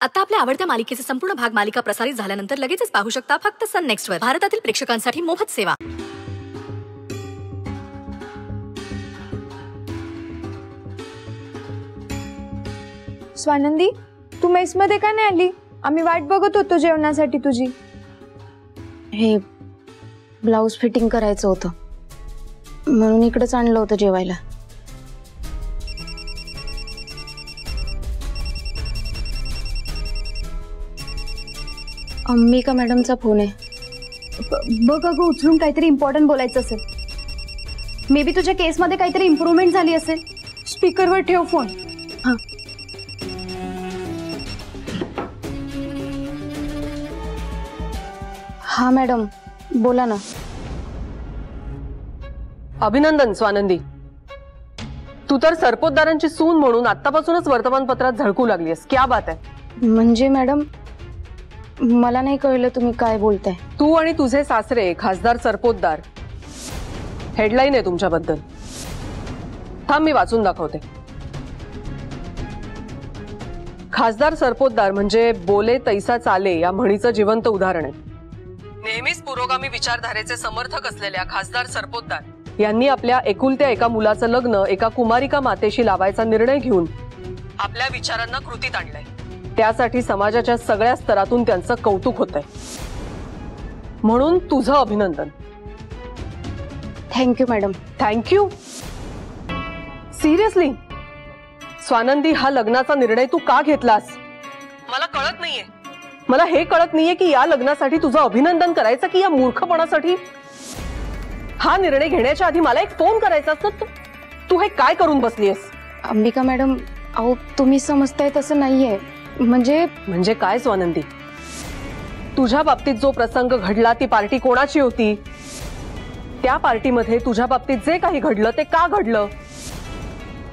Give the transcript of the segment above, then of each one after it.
आता आपल्या आवडत्या मालिकेचे संपूर्ण भाग मालिका प्रसारित झाल्यानंतर लगेचच पाहू शकता फक्त सन नेक्स्ट वर. भारतातील प्रेक्षकांसाठी मोफत सेवा. स्वानंदी तू मेसमध्ये का नाही आली? आम्ही वाट बघत होतो जेवणासाठी तुझी. हे ब्लाऊज फिटिंग करायचं होतं. म्हणून इकडेच आणलं होतं जेवायला. अंबिका मॅडमचा फ़ोन आहे. ब- बघ अगं उचलून काहीतरी इम्पॉर्टंट बोलायचं असेल. मे बी तुझ्या केसमध्ये काहीतरी इम्प्रूव्हमेंट झाली असेल. स्पीकरवर ठेव फ़ोन हा. मॅडम बोला ना. अभिनंदन स्वानंदी. तू तर सरपोतदारांची सून म्हणून आतापासूनच वर्तमानपत्रात झळकू लागलीस क्या बात आहे. म्हणजे मॅडम मला नाही कळलं तुम्ही काय बोलताय. तू आणि तुझे सासरे, खासदार सरपोतदार हेडलाईन आहे तुमच्याबद्दल. थांब, मी वाचून दाखवते. खासदार सरपोतदार म्हणजे बोले तैसा चाले या म्हणीचं जिवंत उदाहरण आहे. नेहमीच पुरोगामी विचारधारेचे समर्थक असलेल्या खासदार सरपोतदार यांनी आपल्या एकुलत्या एका मुलाचं लग्न एका कुमारिका मातेशी लावायचा निर्णय घेऊन आपल्या विचारांना कृतीत आणलंय. त्यासाठी समाजाच्या सगळ्या स्तरातून त्यांचं कौतुक होत आहे म्हणून तुझं अभिनंदन. Thank you madam. Thank you. Seriously? Swanandi हा लग्नाचा निर्णय तू का घेतलास? मला कळत नाहीये. मला हे कळत नाहीये की या लग्नासाठी तुझं अभिनंदन करायचं की या मूर्खपणासाठी? हा निर्णय घेण्याच्या आधी मला एक फ़ोन करायचा असतो. तू तू हे काय करून बसलीयस? अंबिका मॅडम अहो तुम्ही समजताय तसं नाहीये. म्हणजे? म्हणजे काय, स्वानंदी? तुझ्या बाबतीत जो प्रसंग घडला, ती पार्टी कोणाची होती? त्या पार्टीमध्ये तुझ्या बाबतीत जे काही घडलं, ते का घडलं?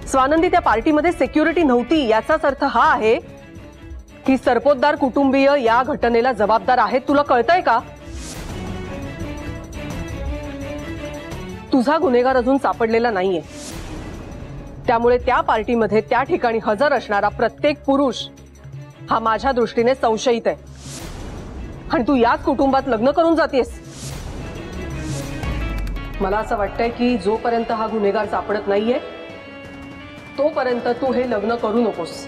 स्वानंदी, त्या पार्टीमध्ये सिक्युरिटी नव्हती, याचाच अर्थ हा आहे की सरपोतदार कुटुंबीय या घटनेला जबाबदार आहेत. तुला कळतंय का? तुझा गुन्हेगार अजून सापडलेला नाहीये. त्यामुळे त्या पार्टीमध्ये त्या ठिकाणी हजर असणारा प्रत्येक पुरुष हा माझ्या दृष्टीने संशयित आहे. आणि तू याच कुटुंबात लग्न करून जातेस. मला असं वाटतंय की जोपर्यंत हा गुन्हेगार सापडत नाहीये, तोपर्यंत तू हे लग्न करू नकोस.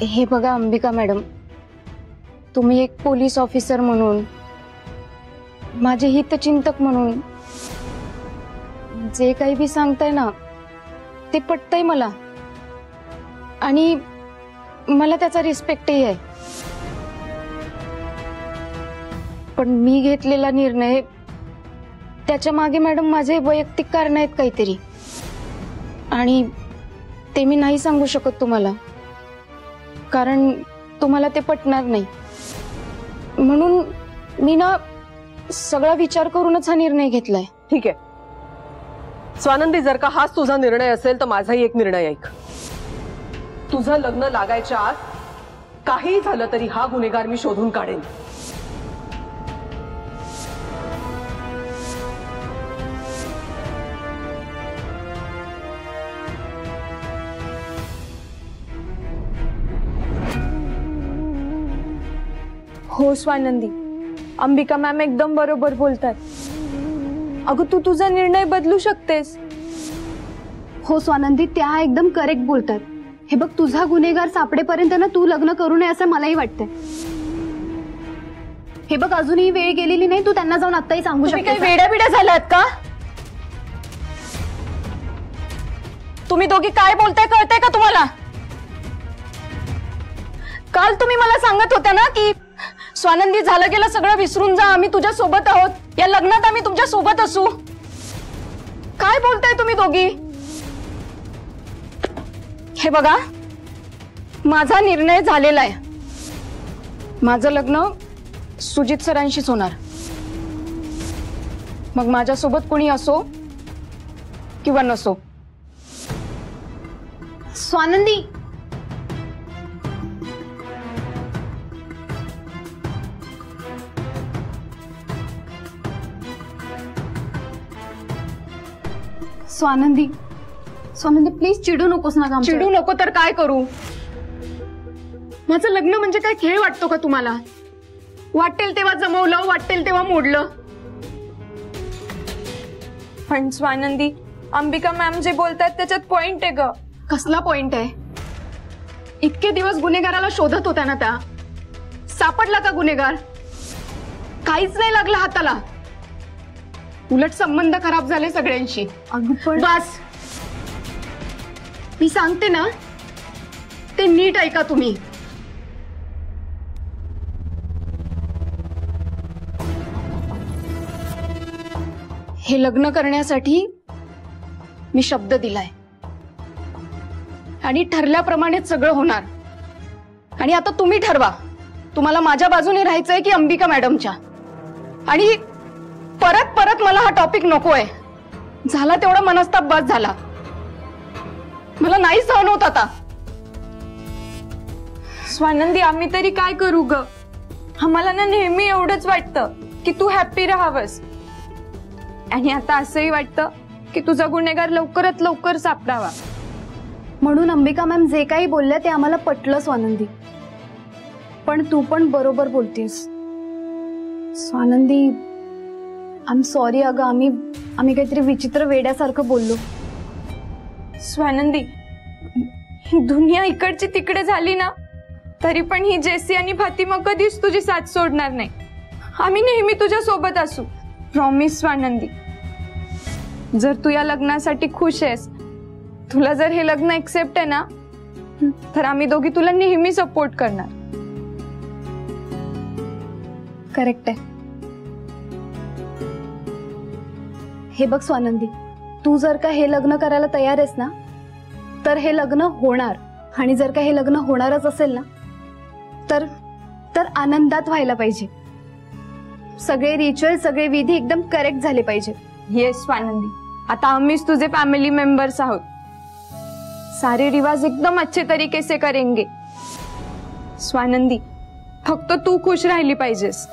हे बघा, अंबिका मॅडम. तुम्ही एक पोलीस ऑफिसर म्हणून, माझे हितचिंतक म्हणून, जे काही बी सांगताय ना ते पटतंय मला. आणि मला त्याचा रिस्पेक्टही आहे. पण मी घेतलेला निर्णय, त्याच्या मागे मॅडम माझे वैयक्तिक कारण आहेत काहीतरी. आणि ते मी नाही सांगू शकत तुम्हाला. कारण तुम्हाला ते पटणार नाही. म्हणून मी ना सगळा विचार करूनच हा निर्णय घेतलाय. ठीक आहे. स्वानंदी, जर का हाच तुझा निर्णय असेल, तर माझाही एक निर्णय ऐक. तुझं लग्न लागायच्या आत काही झालं तरी हा गुन्हेगार मी शोधून काढेन. हो स्वानंदी, अंबिका मॅम एकदम बरोबर बोलतात अगं तू तुझा निर्णय बदलू शकतेस. हो स्वानंदी त्या एकदम करेक्ट बोलतात. हे बघ तुझा गुन्हेगार सापडेपर्यंत ना तू लग्न करू नये असं मलाही वाटतंय. हे बघ अजूनही वेळ गेलेली नाही तू त्यांना जाऊन आत्ताही सांगू शकते वेड्या बिड्या झालात का? तुम्ही दोघी काय बोलताय कळतंय का तुम्हाला? काल तुम्ही मला सांगत होत्या ना की स्वानंदी झालं गेलं सगळं विसरून जा आम्ही तुझ्या सोबत आहोत. या लग्नात आम्ही तुमच्यासोबत असू. काय बोलताय तुम्ही दोघी? हे बघा माझा निर्णय झालेला आहे. माझं लग्न सुजित सरांशीच होणार. मग माझ्यासोबत कोणी असो किंवा नसो. स्वानंदी स्वानंदी. स्वानंदी प्लीज चिडू नकोस ना गं चिडू. नको तर काय करू? माझं लग्न म्हणजे काय खेळ वाटतो का तुम्हाला? वाटेल तेव्हा जमवलं वाटेल तेव्हा मोडलं. पण स्वानंदी अंबिका मॅम जे बोलतात त्याच्यात पॉइंट आहे ग. कसला पॉइंट आहे? इतके दिवस गुन्हेगाराला शोधत होत्या ना त्या. सापडला का गुन्हेगार? काहीच नाही लागलं हाताला. उलट संबंध खराब झाले सगळ्यांशी. अगं पण बस. मी सांगते ना ते नीट ऐका तुम्ही. हे लग्न करण्यासाठी मी शब्द दिलाय. आणि ठरल्याप्रमाणेच सगळं होणार. आणि आता तुम्ही ठरवा. तुम्हाला माझ्या बाजूने राहायचंय की अंबिका मॅडमच्या. आणि परत परत मला हा टॉपिक नकोय. झाला तेवढा मनस्ताप बस झाला. मला नाही सहन होत आता. स्वानंदी आम्ही तरी काय करू ग? आम्हाला ना नेहमी एवढंच वाटतं की तू हॅप्पी राहावस. आणि आता असंही वाटतं की तुझा गुन्हेगार लवकरात लवकर सापडावा. म्हणून अंबिका मॅम जे काही बोलल्या ते आम्हाला पटलं स्वानंदी. पण तू पण बरोबर बोलतेस स्वानंदी आय एम सॉरी अगं आम्ही आम्ही काहीतरी विचित्र वेड्यासारखं बोललो. स्वानंदी दुनिया इकडची तिकडे झाली ना तरी पण ही जेसी आणि फातिमा कधीच तुझी साथ सोडणार नाही. आम्ही नेहमी तुझ्या सोबत असू. प्रॉमिस स्वानंदी. जर तू या लग्नासाठी खुश आहेस तुला जर हे लग्न एक्सेप्ट आहे ना तर आम्ही दोघी तुला नेहमी सपोर्ट करणार. करेक्ट आहे. हे बघ स्वानंदी तू जर का हे लग्न करायला तयार आहेस ना तर हे लग्न होणार. आणि जर का हे लग्न होणारच असेल ना तर तर आनंदात व्हायला पाहिजे. सगळे रिच्युअल सगळे विधी एकदम करेक्ट झाले पाहिजे. येस स्वानंदी. आता आम्हीच तुझे फॅमिली मेंबर्स आहोत. सारे रिवाज एकदम अच्छे तरीके से करेंगे. स्वानंदी फक्त तू खुश राहिली पाहिजेस.